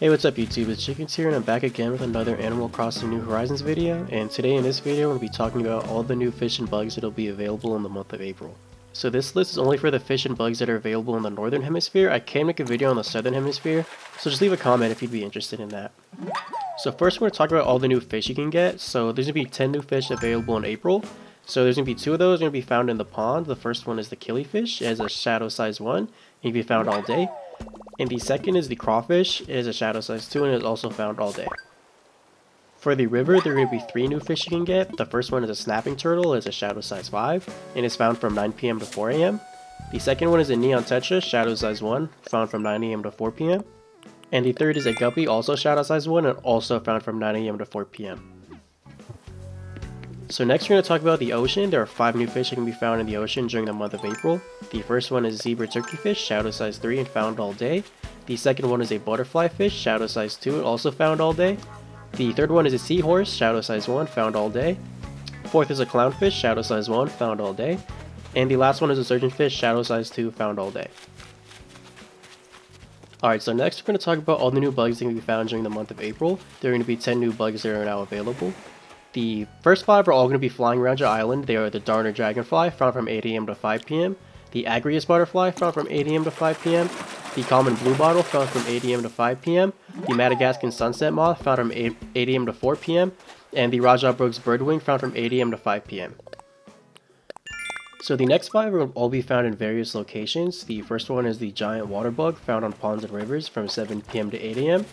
Hey what's up YouTube, it's Chickenz here and I'm back again with another Animal Crossing New Horizons video. And today in this video we'll be talking about all the new fish and bugs that will be available in the month of April. So this list is only for the fish and bugs that are available in the northern hemisphere, I can make a video on the southern hemisphere, so just leave a comment if you'd be interested in that. So first we're going to talk about all the new fish you can get, so there's going to be 10 new fish available in April, so there's going to be two of those going to be found in the pond, the first one is the killifish, it has a shadow size 1, and can be found all day. And the second is the crawfish. It is a shadow size 2 and is also found all day. For the river, there are going to be three new fish you can get. The first one is a snapping turtle, it's a shadow size 5, and is found from 9pm to 4am. The second one is a neon tetra, shadow size 1, found from 9am to 4pm. And the third is a guppy, also shadow size 1, and also found from 9am to 4pm. So next we're going to talk about the ocean. There are 5 new fish that can be found in the ocean during the month of April. The first one is zebra turkeyfish, shadow size 3 and found all day. The second one is a butterfly fish, shadow size 2 and also found all day. The third one is a seahorse, shadow size 1, found all day. Fourth is a clownfish, shadow size 1, found all day. And the last one is a surgeonfish, shadow size 2, found all day. Alright, so next we're going to talk about all the new bugs that can be found during the month of April. There are going to be 10 new bugs that are now available. The first five are all going to be flying around your island. They are the Darner Dragonfly, found from 8am to 5pm. The Agrius Butterfly, found from 8am to 5pm. The Common Blue Bottle, found from 8am to 5pm. The Madagascan Sunset Moth, found from 8am to 4pm. And the Rajah Brooke's Birdwing, found from 8am to 5pm. So the next five will all be found in various locations. The first one is the giant water bug found on ponds and rivers from 7pm to 8am.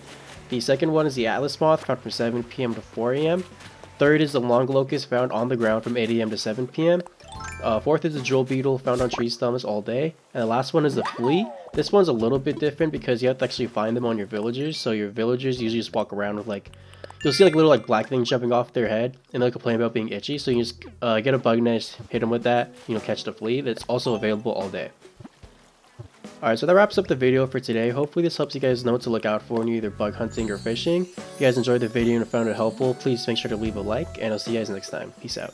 The second one is the Atlas moth found from 7pm to 4am. Third is the long locust found on the ground from 8 a.m. to 7 p.m. Uh, fourth is the jewel beetle found on tree stumps all day. And the last one is the flea. This one's a little bit different because you have to actually find them on your villagers. So your villagers usually just walk around with like, you'll see like little like black things jumping off their head and they'll complain about being itchy. So you just uh, get a bug nest, hit them with that, you know, catch the flea. That's also available all day. Alright, so that wraps up the video for today. Hopefully this helps you guys know what to look out for when you're either bug hunting or fishing. If you guys enjoyed the video and found it helpful, please make sure to leave a like, and I'll see you guys next time. Peace out.